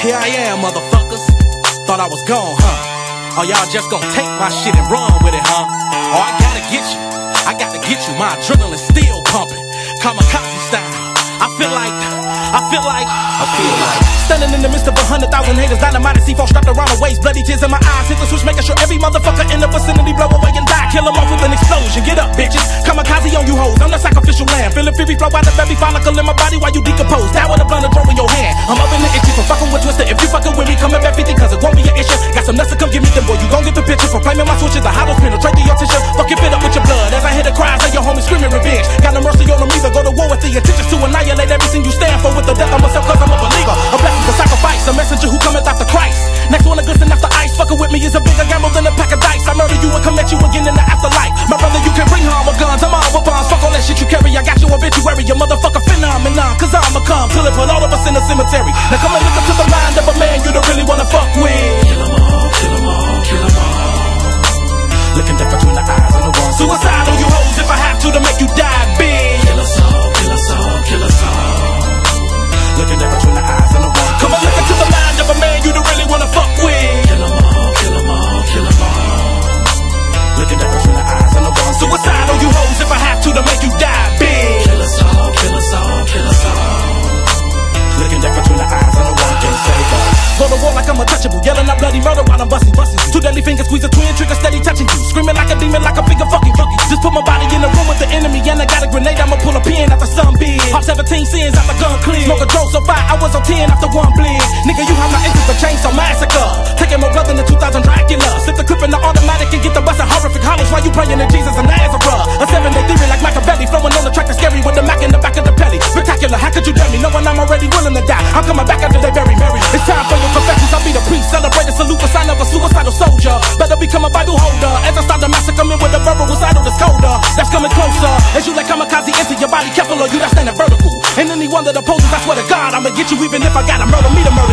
Here I am, motherfuckers. Thought I was gone, huh? Oh, y'all just gonna take my shit and run with it, huh? Oh, I gotta get you. I gotta get you. My adrenaline still pumping. Kamikaze style. I feel like, I feel like, I feel like. Standing in the midst of a hundred thousand haters, dynamite and C4 strapped around the waist, bloody tears in my eyes, hit the switch, making sure every motherfucker in the vicinity blow away and die. Kill 'em off with an explosion. Get up, bitches. Kamikaze on you hoes. I'm the sacrificial lamb. Feel the fury flow out of every follicle in my body while you decompose. Down with a blunt and throw in your hand. I'm up in the itchy for fucking with Twista. If you fucking with me, come at 50 cause it won't be an issue. Got some nuts to come give me them, boy. You gon' get the picture for claiming my switches. I The hollows penetrate the your tissue. Fucking fit up with your blood as I hear the cries of your homies screaming revenge. Got no mercy on them either. Go to war with the intentions to annihilate everything you stand for with the death of myself cause I'm. A 17 sins after gun clear. Smoke a drone so fire, I was on 10 after one bleed. Nigga, you have my interest, the chainsaw massacre. Taking more blood than the 2000 Dracula. I'ma get you even if I gotta murder me to murder